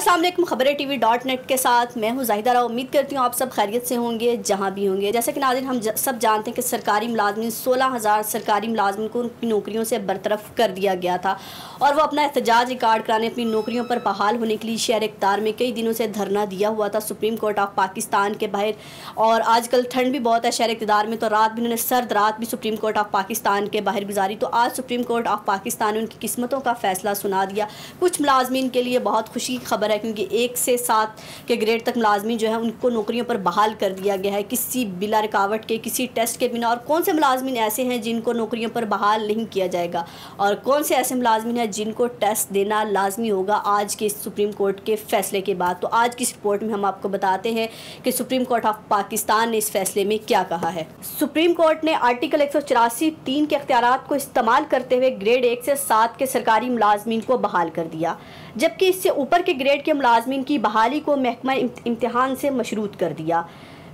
असलम खबरें T V dot net के साथ। मैं हूँ जाहिदा उम्मीद करती हूँ आप सब खैरियत से होंगे, जहाँ भी होंगे। जैसे कि नाजिन हम सब जानते हैं कि सरकारी मुलाजमिन, सोलह हज़ार सरकारी मुलाजमिन को उनकी नौकरियों से बरतरफ कर दिया गया था। और वो अपना एहतजाज रिकॉर्ड कराने, अपनी नौकरियों पर बहाल होने के लिए शहर इकतार में कई दिनों से धरना दिया हुआ था सुप्रीम कोर्ट ऑफ़ पाकिस्तान के बाहर। और आजकल ठंड भी बहुत है शहर इकतदार में तो रात भी उन्होंने सर्द रात भी सुप्रीम कोर्ट ऑफ़ पाकिस्तान के बाहर गुजारी। तो आज सुप्रीम कोर्ट ऑफ़ पाकिस्तान ने उनकी किस्मतों का फैसला सुना दिया। कुछ मुलाजमीन के लिए बहुत खुशी की खबर है क्योंकि एक से सात के ग्रेड तक मुलाजमी जो है, उनको नौकरियों पर बहाल कर दिया गया है किसी बिला रुकावट के, किसी टेस्ट के बिना। और कौन से मुलाजमिन ऐसे हैं जिनको नौकरियों पर बहाल नहीं किया जाएगा? और कौन से ऐसे मुलाजमिन हैं जिनको टेस्ट देना लाजमी होगा आज के सुप्रीम कोर्ट के फैसले के बाद? तो आज की रिपोर्ट में हम आपको बताते हैं कि सुप्रीम कोर्ट ऑफ़ पाकिस्तान ने इस फैसले में क्या कहा है। सुप्रीम कोर्ट ने आर्टिकल एक सौ चौरासी तीन के अख्तियार को इस्तेमाल करते हुए ग्रेड एक से सात के सरकारी मुलाजमीन को बहाल कर दिया, जबकि इससे ऊपर के ग्रेड के मुलाजमीन की बहाली को महकमा इम्तहान से मशरूत कर दिया।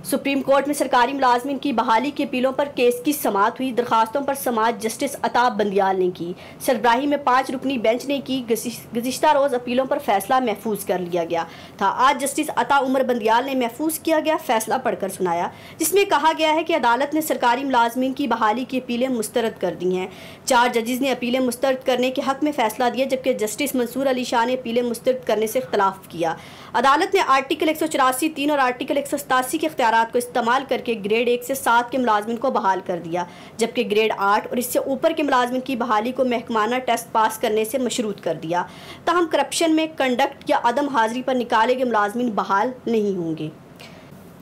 सुप्रीम कोर्ट में सरकारी मुलाजमिन की बहाली की अपीलों पर केस की समात हुई। दरखास्तों पर समाज जस्टिस अताब बंदियाल ने की। सरबराही में पाँच रुकनी बेंच ने की। गुजशत रोज़ अपीलों पर फैसला महफूज कर लिया गया था। आज जस्टिस अता उमर बंदियाल ने महफूज किया गया फैसला पढ़कर सुनाया, जिसमें कहा गया है कि अदालत ने सरकारी मुलाजमन की बहाली की अपीलें मुस्तरद कर दी हैं। चार जजेज़ ने अपीलें मुस्तरद करने के हक में फैसला दिया, जबकि जस्टिस मंसूर अली शाह ने अपीलें मुस्तरद करने से इख्तलाफ किया। अदालत ने आर्टिकल एक सौ चौरासी तीन और आर्टिकल एक सौ सतासी के अख्तियार को इस्तेमाल करके ग्रेड एक से सात के मुलाजमन को बहाल कर दिया, जबकि ग्रेड आठ और इससे ऊपर के मुलाजमन की बहाली को महकमाना टेस्ट पास करने से मशरूत कर दिया। तहम करप्शन में कंडक्ट या अदम हाजिरी पर निकाले गए मुलाजमन बहाल नहीं होंगे।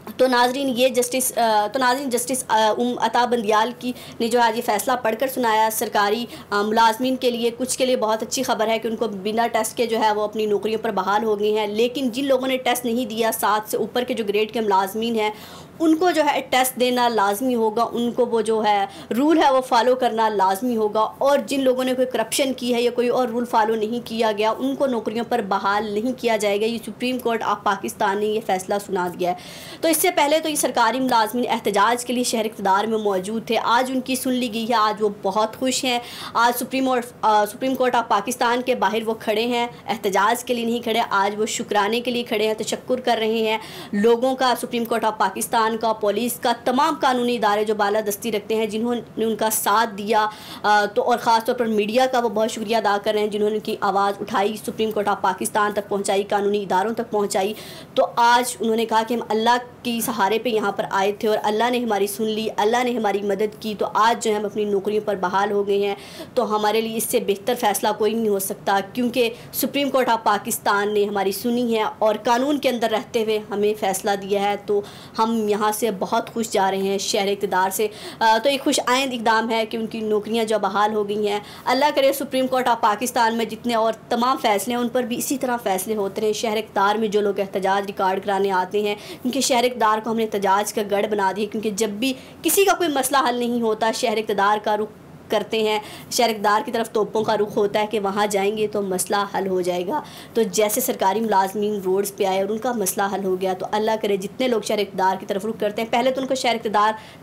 तो नाजरीन ये जस्टिस तो नाजरीन जस्टिस उम, अता बंदियाल की ने जो आज ये फ़ैसला पढ़कर सुनाया सरकारी मुलाजमीन के लिए, कुछ के लिए बहुत अच्छी खबर है कि उनको बिना टेस्ट के जो है वो अपनी नौकरियों पर बहाल हो गई हैं। लेकिन जिन लोगों ने टेस्ट नहीं दिया, सात से ऊपर के जो ग्रेड के मुलाजमीन हैं, उनको जो है टेस्ट देना लाजमी होगा, उनको वो जो है रूल है वो फॉलो करना लाजमी होगा। और जिन लोगों ने कोई करप्शन की है या कोई और रूल फॉलो नहीं किया गया, उनको नौकरियों पर बहाल नहीं किया जाएगा। ये सुप्रीम कोर्ट ऑफ़ पाकिस्तान ने ये फैसला सुना दिया है। तो इससे पहले तो ये सरकारी मुलाजमिन एहतजाज के लिए शहर इकतदार में मौजूद थे। आज उनकी सुन ली गई है। आज वो बहुत खुश हैं। आज सुप्रीम और सुप्रीम कोर्ट ऑफ़ पाकिस्तान के बाहर वो खड़े हैं। एहतजाज के लिए नहीं खड़े, आज वो शुक्राने के लिए खड़े हैं तशक्र कर रहे हैं। लोगों का, सुप्रीम कोर्ट ऑफ़ पाकिस्तान का, पुलिस का, तमाम कानूनी इदारे जो बाला दस्ती रखते हैं, जिन्होंने उनका साथ दिया तो और ख़ास तौर पर मीडिया का वो बहुत शुक्रिया अदा कर रहे हैं, जिन्होंने उनकी आवाज़ उठाई, सुप्रीम कोर्ट ऑफ़ पाकिस्तान तक पहुँचाई, कानूनी इदारों तक पहुँचाई। तो आज उन्होंने कहा कि हम अल्लाह की सहारे पर यहाँ पर आए थे और अल्लाह ने हमारी सुन ली, अल्लाह ने हमारी मदद की तो आज जो है हम अपनी नौकरियों पर बहाल हो गए हैं। तो हमारे लिए इससे बेहतर फ़ैसला कोई नहीं हो सकता, क्योंकि सुप्रीम कोर्ट ऑफ़ पाकिस्तान ने हमारी सुनी है और कानून के अंदर रहते हुए हमें फ़ैसला दिया है। तो हम यहाँ से बहुत खुश जा रहे हैं शहर इकतदार से। तो एक खुश आइंद इकदाम है कि उनकी नौकरियाँ जो बहाल हो गई हैं। अल्लाह करे सुप्रीम कोर्ट ऑफ़ पाकिस्तान में जितने और तमाम फ़ैसले हैं, उन पर भी इसी तरह फ़ैसले होते रहे। शहर इकदार में जो लोग एहतजाज रिकॉर्ड कराने आते हैं क्योंकि शहर इकदार को हमने एहतजाज का गढ़ बना दिया, क्योंकि जब भी किसी का कोई मसला हल नहीं होता, शहर इकतदार का रुख करते हैं शरकदार की तरफ़ तोपों का रुख होता है कि वहाँ जाएँगे तो मसला हल हो जाएगा। तो जैसे सरकारी मुलाजमीन रोड्स पे आए और उनका मसला हल हो गया तो अल्लाह करे जितने लोग शहर की तरफ़ रुख करते हैं, पहले तो उनको शहर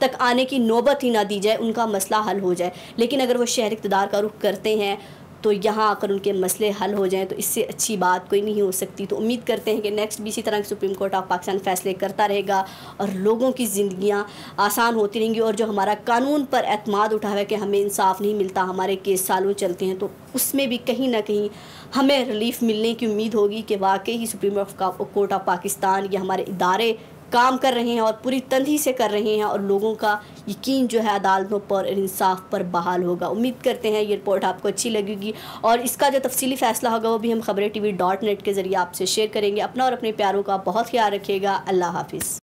तक आने की नौबत ही ना दी जाए, उनका मसला हल हो जाए। लेकिन अगर वो शहर का रुख करते हैं तो यहाँ आकर उनके मसले हल हो जाएँ तो इससे अच्छी बात कोई नहीं हो सकती। तो उम्मीद करते हैं कि नेक्स्ट भी इसी तरह के सुप्रीम कोर्ट ऑफ़ पाकिस्तान फ़ैसले करता रहेगा और लोगों की ज़िंदियाँ आसान होती रहेंगी और जो हमारा कानून पर अतमाद उठा है कि हमें इंसाफ नहीं मिलता, हमारे केस सालों चलते हैं तो उसमें भी कहीं ना कहीं हमें रिलीफ मिलने की उम्मीद होगी कि वाकई ही सुप्रीम कोर्ट ऑफ़ पाकिस्तान या हमारे इदारे काम कर रहे हैं और पूरी तंदी से कर रहे हैं और लोगों का यकीन जो है अदालतों पर इंसाफ पर बहाल होगा। उम्मीद करते हैं ये रिपोर्ट आपको अच्छी लगेगी और इसका जो तफसली फ़ैसला होगा वो भी हम खबरें टी के ज़रिए आपसे शेयर करेंगे। अपना और अपने प्यारों का बहुत ख्याल रखिएगा। अल्लाह हाफिज़।